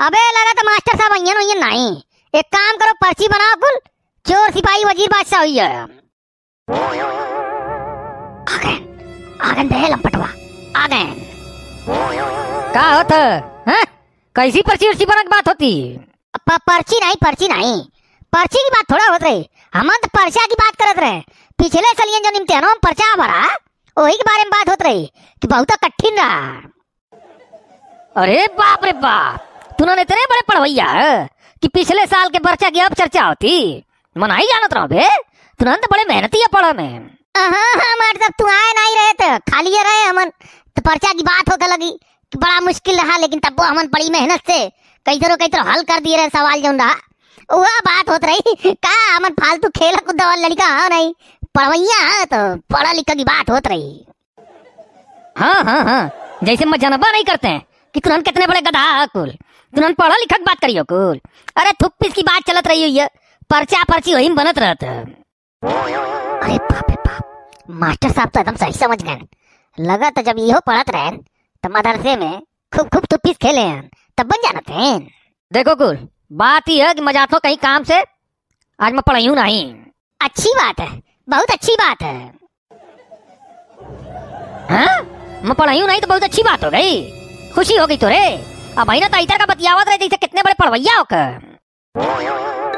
अबे लगा तो मास्टर साहब अइयन अइयन नहीं एक काम करो पर्ची बनाओ कुल चोर सिपाही वज़ीर बादशाह हुई है आ गए आ गए बे लंपटवा। आ गए का होत हैं? कैसी पर्ची उर्ची बनक बात होती? प- पर्ची नहीं पर्ची नहीं। पर्ची की बात थोड़ा होत रही। हम तो पर्चा की बात करत रहे। पिछले सलियन जो इम्तिहानों में पर्चा भरा वही के बारे में बात होत रही कि बहुत कठिन रहा। अरे बाप रे बाप! तूने इतने बड़े पढ़वैया है कि पिछले साल के पर्चा की अब चर्चा होती। मनाई जानत रहो बे। तूने तो बड़े मेहनती है पढ़ा में। हाँ हाँ मतलब तू आए नहीं रहे थे खाली ये रहे हमन तो पर्चा की बात होके लगी कि बड़ा मुश्किल रहा लेकिन तब वो हमन बड़ी मेहनत से कई तरह कई तरह हल कर दिए रहे सवाल जो रहा वह बात होत रही का हमन फालतू खेल कूद वाला लड़का हाँ नहीं? पढ़वैया हाँ तो पढ़ा लिखा की बात होत रही। हाँ हाँ हाँ जैसे मजनबा नहीं करते हैं कि तुरंत कितने बड़े गधा है कुल। तुरंत पढ़ा लिखा बात करियो कुल। अरे थुप्पीस की बात चलत रही हुई है। पर्चा पर्ची वही बनत रहता है। अरे बाप रे बाप मास्टर साहब तो एकदम सही समझ गए। लगा तो जब इहो पढ़त रहे तो मदरसे में खूब खूब तुप्पीस खेले हैं। तब बन जाना थे देखो कुल बात ही है कि मजातो कहीं काम से आज मैं पढ़ाई हूँ नहीं। अच्छी बात है बहुत अच्छी बात है। हाँ? मैं पढ़ाई हूँ नहीं तो बहुत अच्छी बात हो गई। खुशी हो गई तो रे। भाई ना तो का बतियावत रहे कितने बड़े पढ़वैया होकर।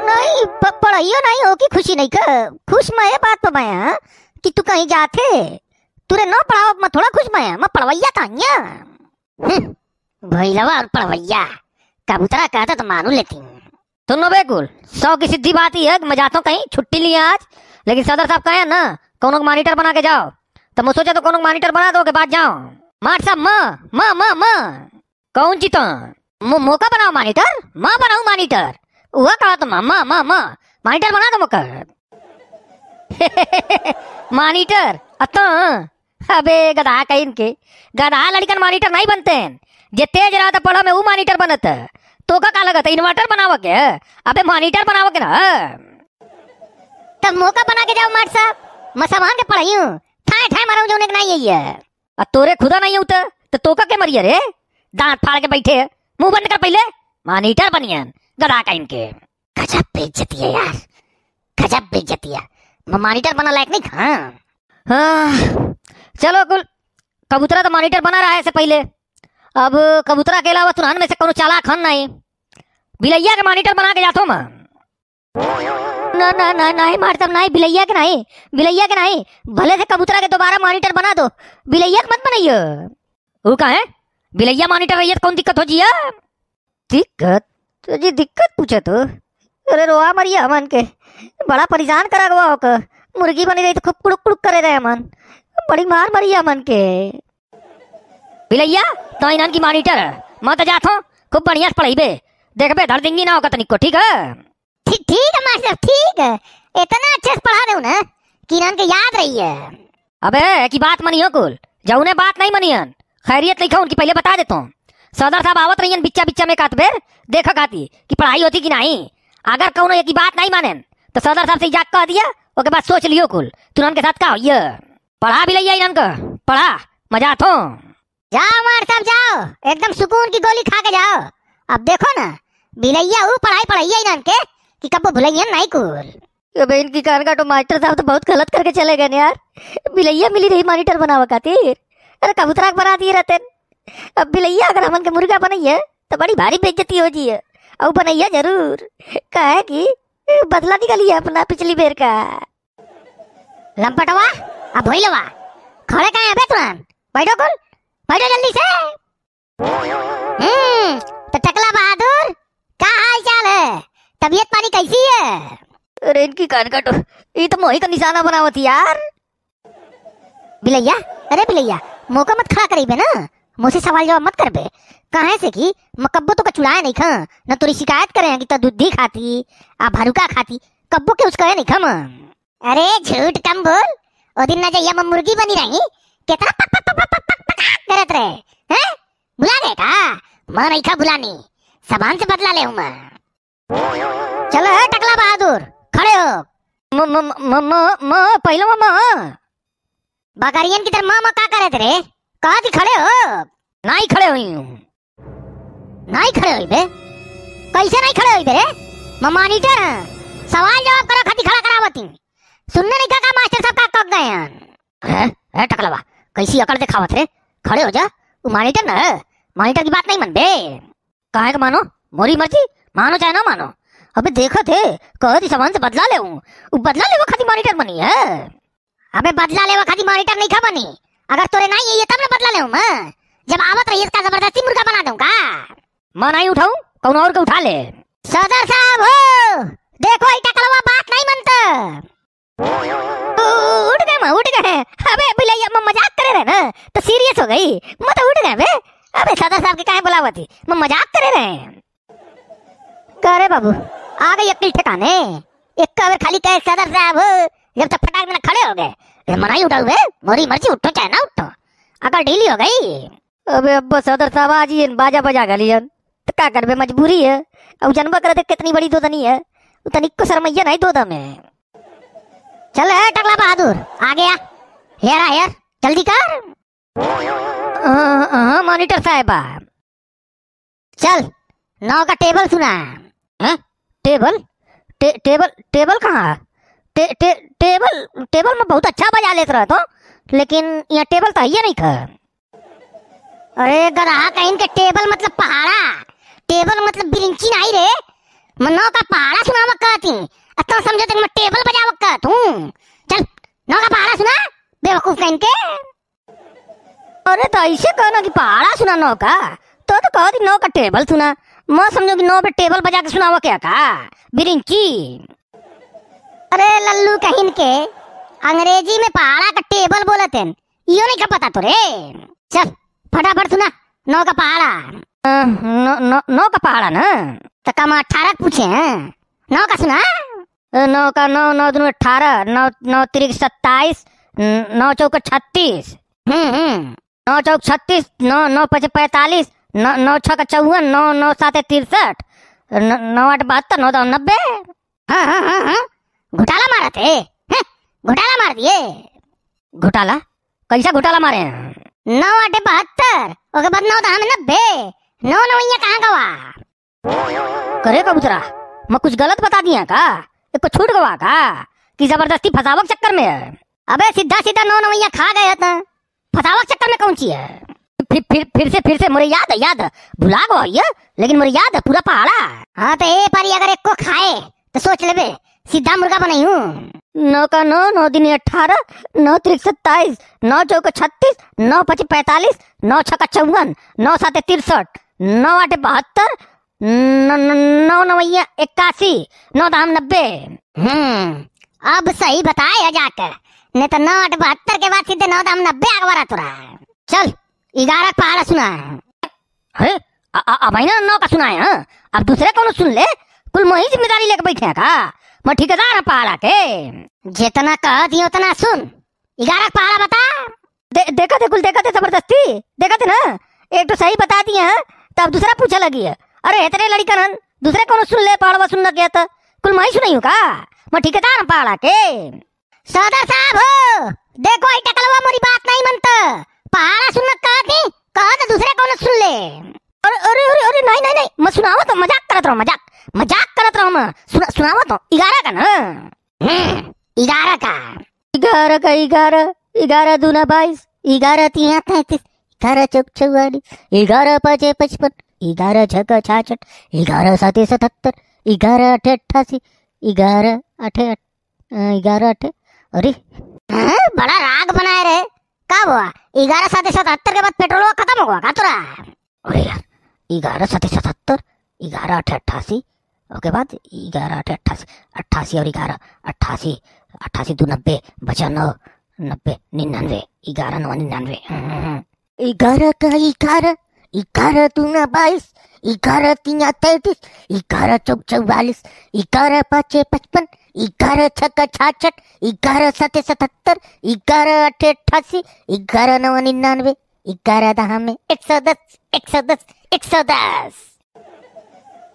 नहीं प- पढ़ाइयो नहीं होगी खुशी नहीं कर। खुश मैं बात तो मैं हाँ, कि तू कहीं जाते? तुरे न पढ़ाओ मैं थोड़ा खुश मैं मैं पढ़वैया था हम्म, भैलवा और पढ़वैया कबूतरा कहता तो मानू लेती हूँ। सुनो बेकुल सौ की सीधी बात ही है मैं जाता हूँ कहीं छुट्टी लिए आज लेकिन सदर साहब कहे ना कोनो को मॉनिटर बना के जाओ? तो मैं सोचा तो कोनो को मॉनिटर बना दो के बाद जाओ मार साहब माँ माँ माँ माँ कौन जी तो मो- मौका बनाओ मॉनिटर? माँ बनाऊ मॉनिटर। वह कहा तो माँ माँ माँ मॉनिटर बना दो मौका। मॉनिटर अतो अबे गधा कहीं इनके गधा लड़कन मॉनिटर नहीं बनते हैं जे तेज रहा था पढ़ो में वो मॉनिटर बनत। तो का का लगता? इन्वर्टर बनावा के? अबे मॉनिटर बनावा के ना? तब मौका बना के जाओ मार साहब। मैं सामान के पढ़ाई हूँ। ठाए ठाए मारा जो नहीं है। तोरे खुदा नहीं होता तो तोका के मरिया रे? दांत फाड़ के बैठे है। मुँह बंद कर पहले। मॉनिटर बनिए। गधा का इनके। गजब बेइज्जती है यार। गजब बेइज्जती है। मैं मॉनिटर बना लायक नहीं खा हाँ। चलो कुल, कबूतरा तो मॉनिटर बना रहा है से पहले। अब कबूतरा के अलावा तुरंत में से कोनो चालाक हन नहीं? बिलैया के मॉनिटर बना के जातो मैं। ना ना ना, नहीं मारता, नहीं। बिलैया के नहीं। बिलैया के नहीं। भले से कबूतरा के दोबारा मॉनिटर बना दो। बिलैया के मत बनाइयो। वो कहा है? बिलैया मॉनिटर रही है कौन दिक्कत हो? जी दिक्कत? तो जी दिक्कत पूछे तो। अरे रोआ मरिया मन के। बड़ा परेशान करा हुआ होकर। मुर्गी बनी रही तो खूब कुड़ुक कुड़ुक करे रहे मन बड़ी मार मरी है मन के। बिलैया तो इनान की मॉनिटर। है मैं तो खूब बढ़िया से पढ़ाई बे। देख बे धड़ देंगी ना होगा तनिक को ठीक है? ठीक ठीक है मास्टर ठीक है। इतना अच्छे से पढ़ा दो ना कि इन्हन के याद रही है। अबे की बात मनियो कुल। जौने बात नहीं मनियन खैरियत लिखा उनकी पहले बता देता हूँ। सदर साहब आवत रही बिच्चा बिच्चा में कात बेर। देखा खाती कि पढ़ाई होती कि नहीं? अगर कौनो एक बात नहीं माने तो सदर साहब से जाग कह दिया ओके बाद सोच लियो कुल। तुम के साथ का होइए पढ़ा भी लिया इनन का पढ़ा मज़ा तो जाओ मार साहब जाओ एकदम सुकून की गोली खा के जाओ। अब देखो ना बिलैया वो पढ़ाई पढ़ाई इन्हन के कि कब भुलैया नहीं कुल। अबे इनकी कान का तो मास्टर साहब तो बहुत गलत करके चले गए यार। बिलैया मिली रही मॉनिटर बनावा खातिर। अरे कबूतरा बना दिए रहते। अब बिलैया अगर हमन के मुर्गा बनैया तो बड़ी भारी बेइज्जती हो जी है और बनैया ज़रूर। कहे कि बदला निकली है अपना पिछली बेर का। लंपटवा अब भोइलवा खड़े कहाँ है तुरंत? बैठो कुल। बैठो जल्दी से। हम्म तो टकला बहादुर क्या हाल चाल है? तबीयत पानी कैसी है? अरे इनकी कान का तो ये तो मोही का निशाना बनावत यार। बिलैया अरे बिलैया मौका मत खड़ा करी बे ना मुझसे सवाल जवाब मत कर बे कहे से कि मकब्बो तो कचुड़ाए नहीं खा न तोरी शिकायत करे कि तो दूधी खाती आ भरुका खाती कब्बो के उसका नहीं खम अरे झूठ कम बोल ओ दिन न जइया मैं मुर्गी बनी रही कितना पक पक पक पक पक पक करत रहे हैं बुला दे का मैं नहीं खा बुलानी सामान से बदला ले हूँ मैं चलो है टकला बहादुर खड़े हो म म म म म पहले मम्मा बकरियन की तरह माँ माँ का करे थे कहा थी खड़े हो? नहीं खड़े हुई हूँ। नहीं खड़े हुई बे? कैसे नहीं खड़े हुई रे? मैं मॉनिटर हैं। सवाल जवाब करो, खाती खड़ा करावती। सुनने नहीं का मास्टर साहब का कब गए हैं? हैं? टकलवा। कैसी अकड़ दिखावत रे? खड़े हो जा। तू मॉनिटर ना, है। मॉनिटर की बात नहीं मन बे। काहे का मानो? मोरी मर्ज़ी। मानो चाहे ना मानो। अबे देखो थे, कह दी सामान से बदला ले हूँ। बदला ले वो खाती मॉनिटर बनी है। अबे बदला ले वो खाती मॉनिटर नहीं खा बनी अगर तोरे नहीं है ये तब ना बदला ले मैं। जब आवत रही इसका ज़बरदस्ती मुर्गा बना दूँगा। मैं नहीं उठाऊं, कौन और को उठा ले? सदर साहब हो! देखो इटा कलवा बात नहीं मनता। उठ गए मैं, उठ गए अबे बिलैया मैं मज़ाक करे रहे ना। तो सीरियस हो गई। मैं तो उठ गए बे अबे, सदर साहब की काहे बुलावती मैं मज़ाक करे रहे हैं। करे बाबू, आ गई अक्ल ठिकाने। एक का खाली कहे, सदर साहब जब तक फटाक देना खड़े हो गए ये मना ही उठाऊ बे मोरी मर्ज़ी उठो चाहे ना उठो। अकल ढीली हो गई। अबे अब्बा सदर साहब आज ही बाजा बजा गलियन तो क्या करबे मजबूरी है। अब जनबा करे तो कितनी बड़ी दोदनी है। तनिक को शर्मैया नहीं दोदा में चल है टकला बहादुर आ। गया हेयर हेयर जल्दी कर। हाँ हाँ, मॉनिटर साहबा। चल नौ का टेबल सुना। हैं? टेबल? टे, टेबल टेबल कहाँ टे, टे, टेबल टेबल में बहुत अच्छा बजा लेते रहा तो लेकिन यहाँ टेबल तो है नहीं था अरे गधा कहीं के टेबल मतलब पहाड़ा। टेबल मतलब बिरिंची नहीं रे। मैं नौ का पहाड़ा सुनावक कहती अतना समझो तक मैं टेबल बजावक कहत हूँ चल नौ का पहाड़ा सुना। बेवकूफ़ कहीं के अरे तो ऐसे कहना कि पहाड़ा सुना नौ का। तो तो कहो नौ का टेबल सुना। मैं समझो कि नौ पे टेबल बजा के सुनावा क्या का बिरिंची। अरे लल्लू कहीं के, अंग्रेज़ी में पहाड़ा का टेबल बोलते हैं यो नहीं का पता तो रे चल, फटाफट सुना, नौ का पहाड़ा नौ का पहाड़ा ना? तो कम अठारह पूछे हैं। नौ का सुना? नौ का नौ नौ दूनी अठारह, नौ नौ तिरिक सत्ताईस, नौ चौक छत्तीस। हम्म हम्म। नौ चौक छत्तीस, नौ नौ पचे पैतालीस, नौ नौ छः का चौवन, नौ नौ सात तिरसठ नौ आठ बहत्तर, नौ दो नब्बे। हाँ हाँ हाँ हाँ। घोटाला मारा थे? घोटाला मार दिए? घोटाला? कैसा घोटाला मारे हैं? नौ आठे बहत्तर ओके बाद नौ दहा में नब्बे नौ नवैया कहाँ गवा? करे कबूतरा मैं कुछ गलत बता दिया का? एक छूट गवा का? कि ज़बरदस्ती फसावक चक्कर में है? अबे सीधा सीधा नौ नवैया खा गए था फसावक चक्कर में कौन सी है? फिर फिर फिर से फिर से मुझे याद है याद भुला गो ये लेकिन मुझे याद है पूरा पहाड़ा। हाँ तो ए पारी अगर एक को खाए तो सोच लेबे सीधा मुर्गा बनाई हूँ। नौ का नौ नौ दिन अठारह नौ त्रिक सत्ताईस नौ चौक छत्तीस नौ पच्चीस पैंतालीस नौ छक्का चौवन नौ सात तिरसठ नौ आठ बहत्तर नौ नवैया इक्यासी नौ दाम नब्बे। हम्म। अब सही बताया जाकर नहीं तो नौ आठ बहत्तर के बाद सीधे नौ दाम नब्बे आगवारा तुरा। चल ग्यारह पहाड़ा सुना। है अब ना नौ का सुना है अब दूसरे कौन सुन ले? कुल मोही ज़िम्मेदारी लेके बैठे का? मैं ठेकेदार है पहाड़ा के जितना कह दियो उतना सुन। ग्यारह पहाड़ा बता। दे, देखा थे कुल देखा थे ज़बरदस्ती। देखा थे ना। एक तो सही बता दिए हैं तब दूसरा पूछा लगी है। अरे इतने लड़का नन दूसरे कौन सुन ले पहाड़वा सुनना क्या था? कुल मैं सुनाई हूँ का? मैं ठेकेदार हूँ पहाड़ा के सदर साहब हो। देखो टकलवा मोरी बात नहीं मनता। पहाड़ा सुनना कहा थी कहा तो दूसरे कौन सुन ले? अरे अरे अरे अरे, नहीं नहीं नहीं मैं सुनावा तो मज़ाक करत रहा, मज़ाक। मज़ाक करत रहा, मैं। सुना सुनावा तो ग्यारह का ना। ग्यारह का। ग्यारह का ग्यारह ग्यारह दूना बाईस ग्यारह तीन तैतीस ग्यारह चौक चौवालीस ग्यारह पाँच पचपन ग्यारह छः छाछठ ग्यारह सात सतहत्तर ग्यारह अठे अट्ठासी ग्यारह अठे ग्यारह अठे, अरे। बड़ा राग बनाए रहे। कब हुआ? ग्यारह सात सतहत्तर के बाद पेट्रोल खत्म हुआ, का तुरा? अरे यार। ग्यारह सात सतहत्तर, ग्यारह अठे अट्ठासी। उसके बाद ग्यारह अठे अट्ठासी अट्ठासी और ग्यारह, अट्ठासी अट्ठासी दो नब्बे, बचा नौ, नब्बे, निन्यानवे, ग्यारह, नौ, निन्यानवे। ग्यारह का ग्यारह ग्यारह दूना बाईस, ग्यारह तीन तैतीस, ग्यारह चौक चौवालीस, ग्यारह पाँच पचपन, ग्यारह छक्का छाछठ, ग्यारह सत सतहत्तर, ग्यारह अठे अट्ठासी, ग्यारह नौ निन्यानवे। ग्यारह दहा में एक सौ दस, एक सौ दस, एक सौ दस।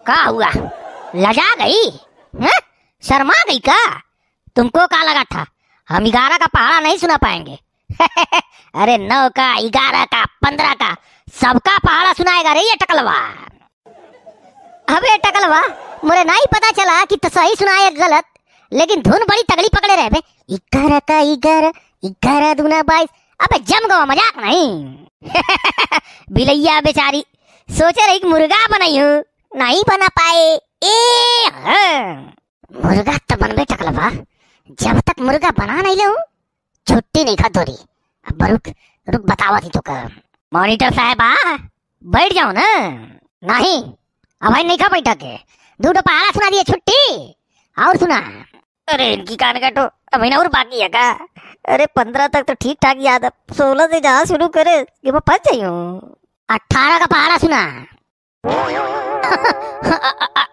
का हुआ? लजा गई? हैं? शर्मा गई का? तुमको का लगा था? हम ग्यारह का पहाड़ा नहीं सुना पाएँगे। अरे नौ का, ग्यारह का, पंद्रह का, सबका पहाड़ा सुनाएगा रे ये टकलवा अबे टकलवा मुझे नहीं पता चला कि तो सही सुना है गलत, लेकिन धुन बड़ी तगड़ी पकड़े रहे बे इग्यारह का इग्यारह इग्यारह दूना बाईस अबे जम गवा मज़ाक नहीं। बिलैया बेचारी, सोचे रही मुर्गा बनाई हूँ। नहीं बना पाए। ए हाँ। मुर्गा तो बनबे टकलवा जब तक मुर्गा बना नहीं लूँ, छुट्टी नहीं खा तोरी अब रुक रुक बतावा थी तो कर मॉनिटर साहब, आ, बैठ जाओ ना। नहीं, अब भाई नहीं खा बैठा के। दूधो पहाड़ा सुना दिए छुट्टी। और सुना। अरे, इनकी कान काटो। अब महीना और बाकी है का। अरे पंद्रह तक तो ठीक ठाक याद है। सोलह से जहाँ शुरू करे कि मैं फंस जाई हूँ। अठारह का पहाड़ा सुना।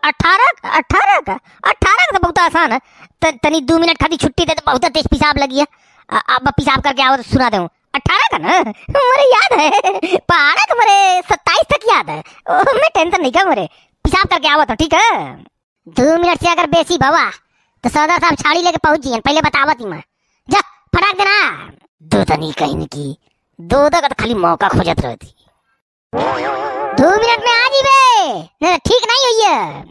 अठारह अठारह का? अठारह का तो बहुत आसान है। त- तनी दो मिनट खाती छुट्टी दे तो बहुत तेज पेशाब लगी है। अब पेशाब करके आओ तो सुना दूँ। अठारह का ना? मेरे याद है। पहाड़ा का मेरे सत्ताईस तक याद है। मैं टेंशन नहीं कर मेरे पेशाब करके आओ तो ठीक है। दो मिनट से अगर बेसी भवा तो सरदार साहब छाड़ी लेके पहुँच जियन पहले बतावा ही मैं। जा। फटाक देना। दो नहीं कहीं की। दूध का खाली मौका खोजत रहती। दो मिनट में आ नहीं तो ठीक नहीं हुई है